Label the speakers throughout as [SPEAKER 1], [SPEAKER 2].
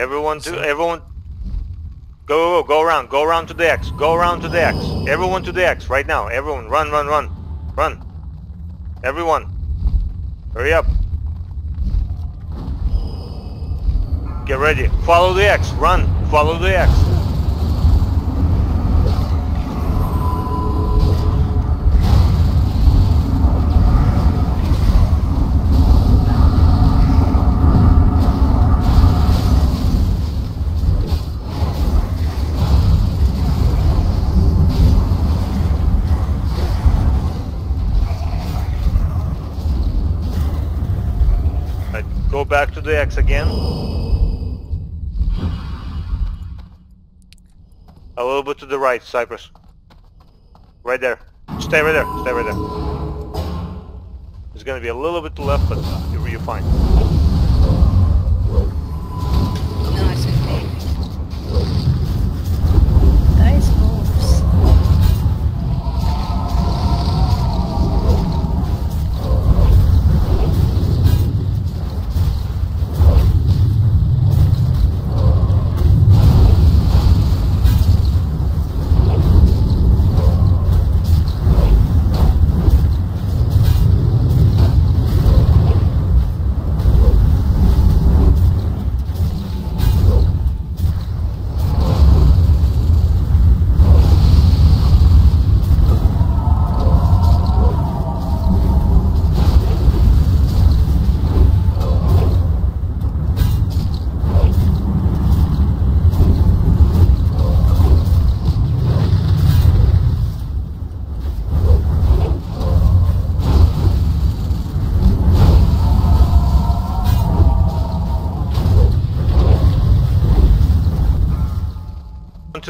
[SPEAKER 1] Everyone to everyone. Go, go, go around. Go around to the X. Go around to the X. Everyone to the X right now. Everyone, run, run, run, run. Everyone, hurry up. Get ready. Follow the X. Run. Follow the X. Right, go back to the X again. A little bit to the right, Cypris. Right there. Stay right there. Stay right there. It's gonna be a little bit to the left, but you're fine.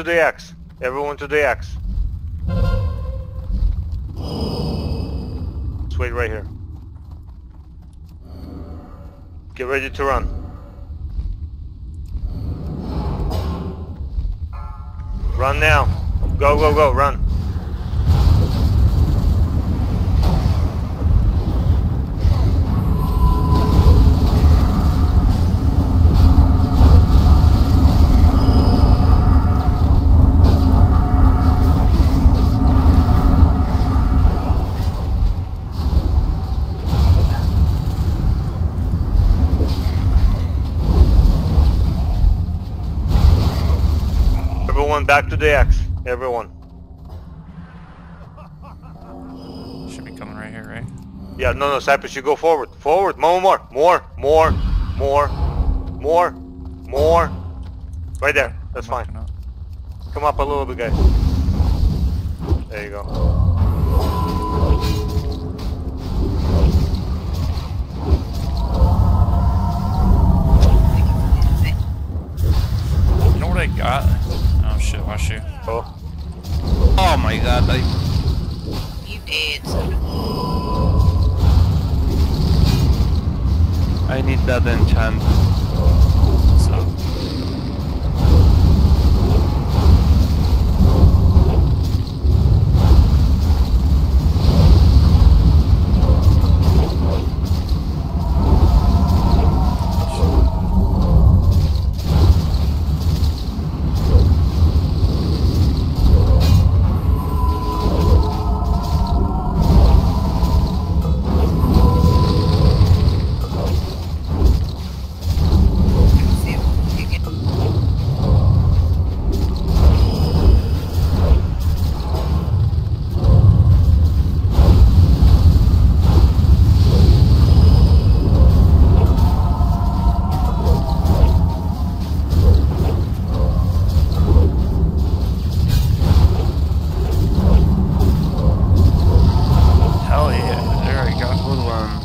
[SPEAKER 1] To the X. Everyone to the X. Wait right here. Get ready to run. Run now. Go, go, go, run. Everyone back to the X. Everyone.
[SPEAKER 2] Should be coming right here, right?
[SPEAKER 1] Yeah, no, no, Cypris, you go forward. Forward. More, more, more, more, more, more, more. Right there. That's fine.
[SPEAKER 2] up.
[SPEAKER 1] Come up a little bit, guys. There you go.
[SPEAKER 2] You. Oh,
[SPEAKER 1] Oh
[SPEAKER 3] my god, I...
[SPEAKER 4] You did.
[SPEAKER 3] I need that enchant.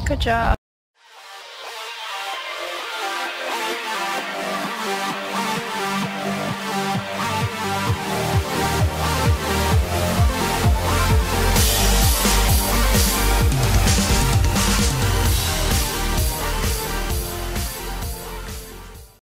[SPEAKER 4] Good job.